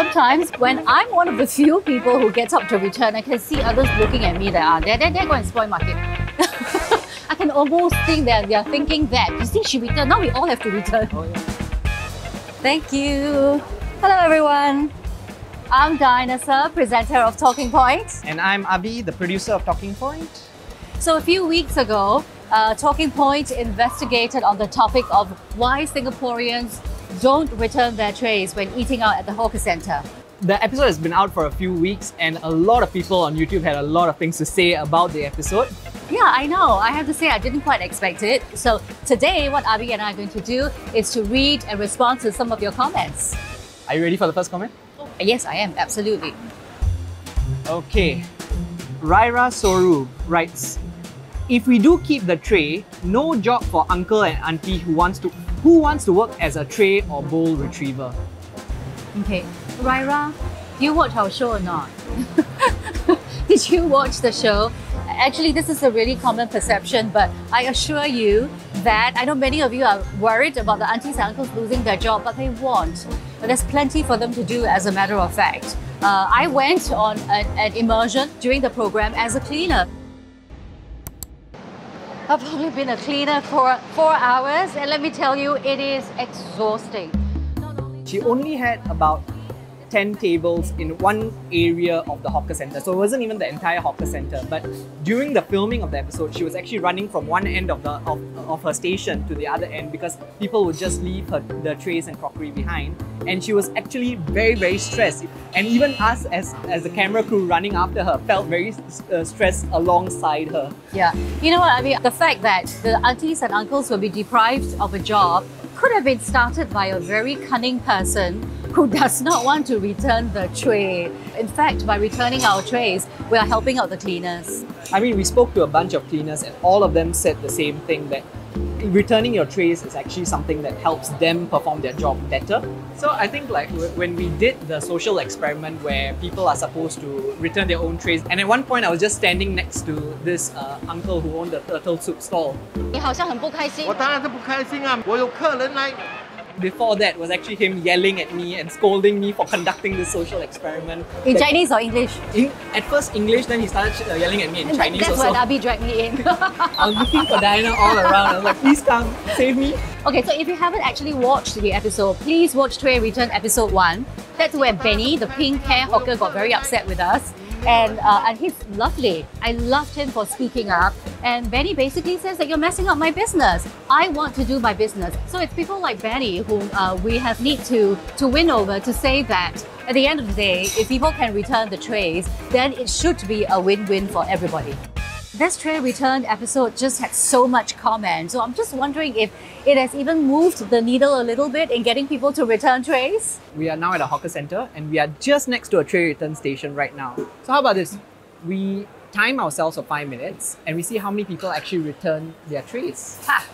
sometimes when I'm one of the few people who gets up to return, I can see others looking at me that are there, they're, they're going to spoil market. I can almost think that they're thinking that. You see, she returned. Now we all have to return. Oh, yeah. Thank you. Hello, everyone. I'm Diana Ser, presenter of Talking Point. And I'm Abi, the producer of Talking Point. So, a few weeks ago, uh, Talking Point investigated on the topic of why Singaporeans don't return their trays when eating out at the hawker centre. The episode has been out for a few weeks, and a lot of people on YouTube had a lot of things to say about the episode. Yeah, I know. I have to say, I didn't quite expect it. So, today, what Abi and I are going to do is to read and respond to some of your comments. Are you ready for the first comment? Yes, I am, absolutely. Okay. Raira Soru writes, if we do keep the tray, no job for uncle and auntie who wants to who wants to work as a tray or bowl retriever. Okay, Raira, do you watch our show or not? Did you watch the show? Actually, this is a really common perception, but I assure you that I know many of you are worried about the aunties and uncles losing their job, but they won't. But there's plenty for them to do as a matter of fact. Uh, I went on an, an immersion during the program as a cleaner. I've only been a cleaner for four hours, and let me tell you, it is exhausting. She only had about 10 tables in one area of the hawker center. So it wasn't even the entire hawker center. But during the filming of the episode, she was actually running from one end of the of, of her station to the other end because people would just leave her the trays and crockery behind. And she was actually very, very stressed. And even us as, as the camera crew running after her felt very uh, stressed alongside her. Yeah. You know what? I mean, the fact that the aunties and uncles will be deprived of a job could have been started by a very cunning person who does not want to return the tray. In fact, by returning our trays, we are helping out the cleaners. I mean, we spoke to a bunch of cleaners and all of them said the same thing that returning your trays is actually something that helps them perform their job better. So I think like when we did the social experiment where people are supposed to return their own trays, and at one point I was just standing next to this uh, uncle who owned the turtle soup stall. 你好像很不开心。我当然是不开心啊！我有客人来 Before that was actually him yelling at me and scolding me for conducting this social experiment. In That- Chinese or English? in- at first English, then he started uh, yelling at me in Chinese That's also. when Abi dragged me in. I was looking for Diana all around. I was like, please come, save me. Okay, so if you haven't actually watched the episode, please watch Tray Return episode one. That's where Benny, the pink hair hawker, got very upset with us. And, uh, and he's lovely. I loved him for speaking up. And Benny basically says that you're messing up my business. I want to do my business. So it's people like Benny who uh, we have need to, to win over to say that at the end of the day, if people can return the trays, then it should be a win-win for everybody. This tray return episode just had so much comment. So I'm just wondering if it has even moved the needle a little bit in getting people to return trays. We are now at a hawker center and we are just next to a tray return station right now. So how about this? We time ourselves for five minutes and we see how many people actually return their trays. Ha!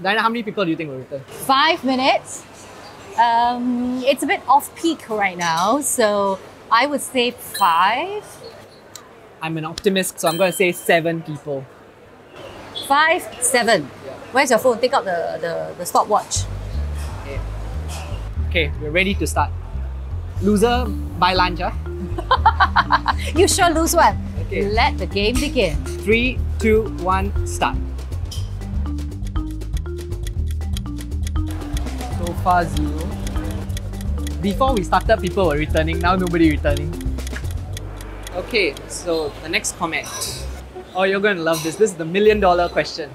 Diana, how many people do you think will return? Five minutes. Um, it's a bit off peak right now, so I would say five. I'm an optimist, so I'm going to say seven people. Five, seven. Where's your phone? Take out the, the, the stopwatch. Okay. okay, we're ready to start. Loser, buy lunch, huh? You sure lose one. Okay. Let the game begin. Three, two, one, start. So far, zero. Before we started, people were returning. Now nobody returning. Okay, so the next comment. Oh, you're going to love this. This is the million dollar question.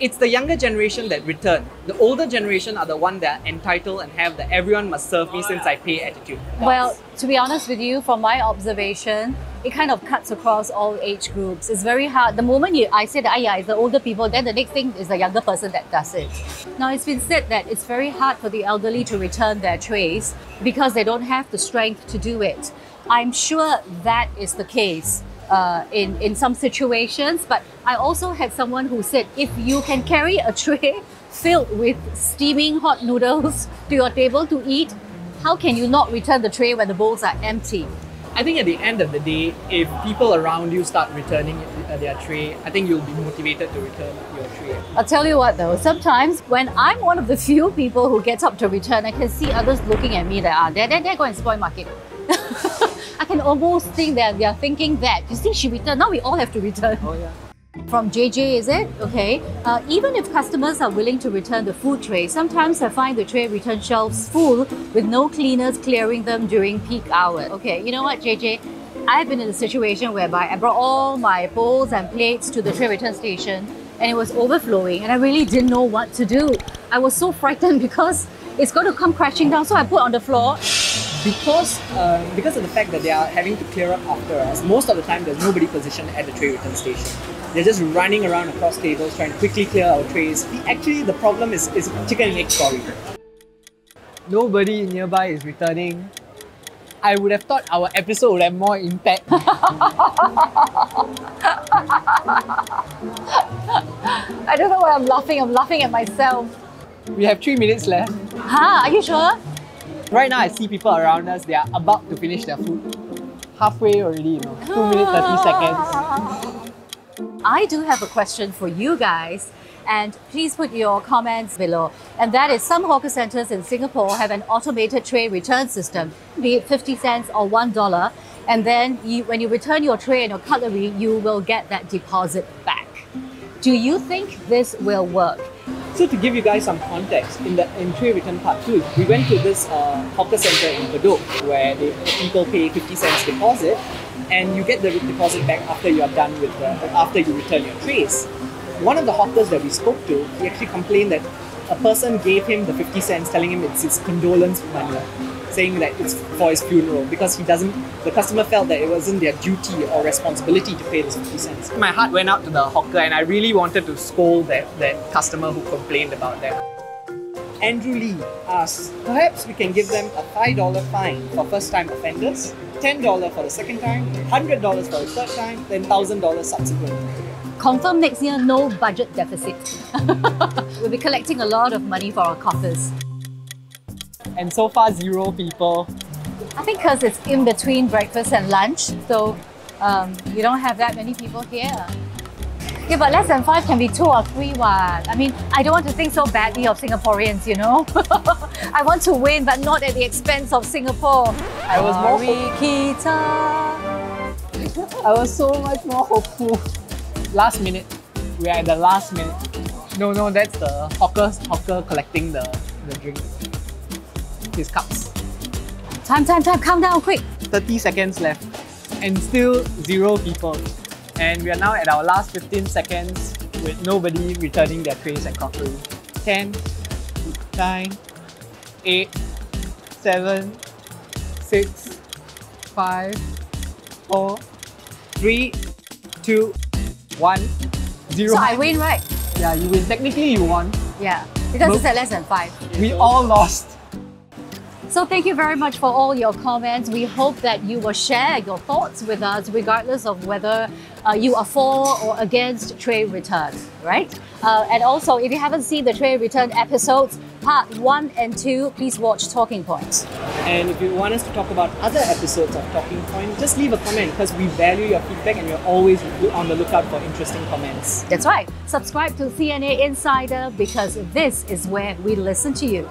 It's the younger generation that return. The older generation are the one that are entitled and have the everyone must serve me since I pay attitude. Well, to be honest with you, from my observation, it kind of cuts across all age groups. It's very hard. The moment you, I said, ah, yeah, it's the older people, then the next thing is the younger person that does it. Now, it's been said that it's very hard for the elderly to return their trays because they don't have the strength to do it. I'm sure that is the case. Uh, in, in some situations, but I also had someone who said if you can carry a tray filled with steaming hot noodles to your table to eat, how can you not return the tray when the bowls are empty? I think at the end of the day, if people around you start returning uh, their tray, I think you'll be motivated to return your tray. I'll tell you what though, sometimes when I'm one of the few people who gets up to return, I can see others looking at me that are there, they're, they're going to spoil market. I can almost think that they're thinking that. You see, she returned. Now we all have to return. Oh yeah. From JJ, is it? Okay. Uh, even if customers are willing to return the food tray, sometimes I find the tray return shelves full with no cleaners clearing them during peak hours. Okay, you know what, JJ? I've been in a situation whereby I brought all my bowls and plates to the tray return station and it was overflowing and I really didn't know what to do. I was so frightened because it's going to come crashing down. So I put on the floor. Because uh, because of the fact that they are having to clear up after us, most of the time there's nobody positioned at the tray return station. They're just running around across tables trying to quickly clear our trays. The- Actually, the problem is, is chicken and egg story. Nobody nearby is returning. I would have thought our episode would have more impact. I don't know why I'm laughing. I'm laughing at myself. we have three minutes left. Huh? Are you sure? Right now, I see people around us. They are about to finish their food. Halfway already, you know. Two minutes, thirty seconds. I do have a question for you guys. And please put your comments below. And that is some hawker centers in Singapore have an automated tray return system, be it 50 cents or $1. And then you, when you return your tray and your cutlery, you will get that deposit back. Do you think this will work? So to give you guys some context, in the in tray return part two, we went to this uh, hawker center in Bedok where they, people pay 50 cents deposit and you get the deposit back after you are done with the, after you return your trays. One of the hawkers that we spoke to, he actually complained that a person gave him the 50 cents telling him it's his condolence money, saying that it's for his funeral because he doesn't, the customer felt that it wasn't their duty or responsibility to pay this 50 cents. My heart went out to the hawker and I really wanted to scold that, that customer who complained about that. Andrew Lee asks, perhaps we can give them a $5 fine for first time offenders, $10 for the second time, $100 for the third time, then $1,000 subsequently. Confirm next year, no budget deficit. we'll be collecting a lot of money for our coffers. And so far, zero people. I think because it's in between breakfast and lunch, so um, you don't have that many people here. Yeah, but less than five can be two or three what? I mean, I don't want to think so badly of Singaporeans, you know? I want to win, but not at the expense of Singapore. I was more Marikita. I was so much more hopeful. Last minute, we are at the last minute. No, no, that's the hawker, hawker collecting the, the drink. His cups. Time, time, time, calm down quick. 30 seconds left and still zero people. And we are now at our last 15 seconds with nobody returning their trays and crockery. 10, 9, 8, 7, 6, 5, 4, 3, 2, 1, 0. So I win, right? yeah, you win. Technically, you won. Yeah, because Nope. it's at less than five. We all lost. So thank you very much for all your comments. We hope that you will share your thoughts with us, regardless of whether uh, you are for or against trade return, right? Uh, and also, if you haven't seen the trade return episodes, part one and two, please watch Talking Points. And if you want us to talk about other episodes of Talking Point, just leave a comment because we value your feedback and we're always on the lookout for interesting comments. That's right. Subscribe to CNA Insider because this is where we listen to you.